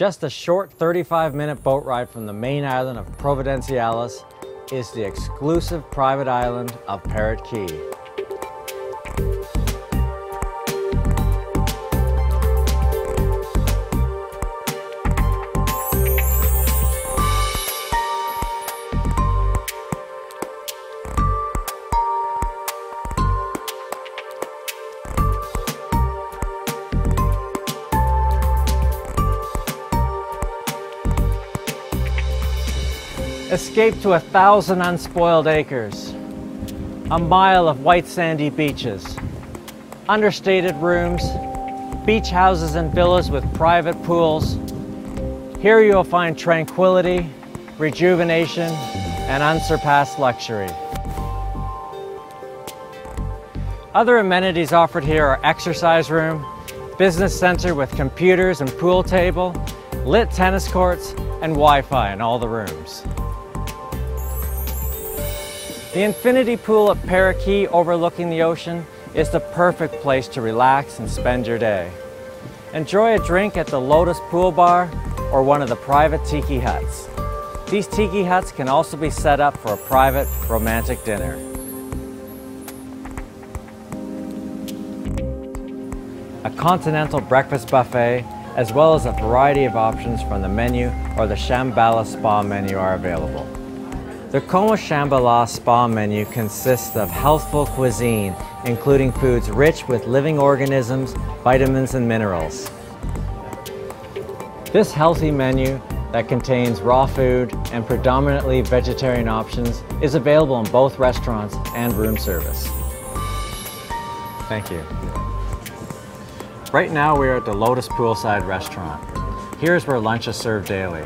Just a short 35 minute boat ride from the main island of Providenciales is the exclusive private island of Parrot Cay. Escape to a thousand unspoiled acres, a mile of white sandy beaches, understated rooms, beach houses and villas with private pools. Here you'll find tranquility, rejuvenation, and unsurpassed luxury. Other amenities offered here are exercise room, business center with computers and pool table, lit tennis courts, and Wi-Fi in all the rooms. The infinity pool at Cay overlooking the ocean is the perfect place to relax and spend your day. Enjoy a drink at the Lotus Pool Bar or one of the private tiki huts. These tiki huts can also be set up for a private romantic dinner. A continental breakfast buffet as well as a variety of options from the menu or the Shambhala Spa menu are available. The Como Shambhala Spa menu consists of healthful cuisine, including foods rich with living organisms, vitamins, and minerals. This healthy menu that contains raw food and predominantly vegetarian options is available in both restaurants and room service. Thank you. Right now we are at the Lotus Poolside Restaurant. Here's where lunch is served daily.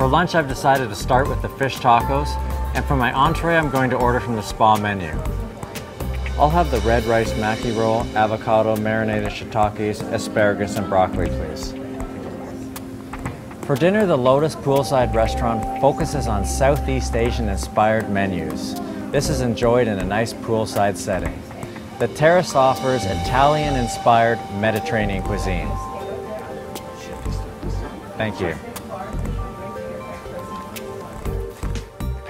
For lunch, I've decided to start with the fish tacos, and for my entree, I'm going to order from the spa menu. I'll have the red rice maki roll, avocado, marinated shiitakes, asparagus, and broccoli, please. For dinner, the Lotus Poolside restaurant focuses on Southeast Asian inspired menus. This is enjoyed in a nice poolside setting. The terrace offers Italian inspired Mediterranean cuisine. Thank you.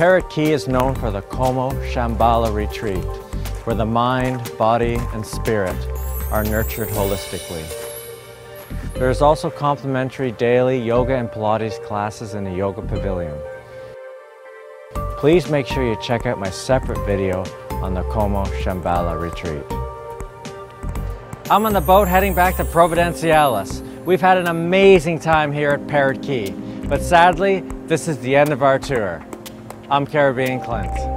Parrot Cay is known for the Como Shambhala retreat, where the mind, body, and spirit are nurtured holistically. There is also complimentary daily yoga and Pilates classes in the Yoga Pavilion. Please make sure you check out my separate video on the Como Shambhala retreat. I'm on the boat heading back to Providenciales. We've had an amazing time here at Parrot Cay, but sadly, this is the end of our tour. I'm Caribbean Clint.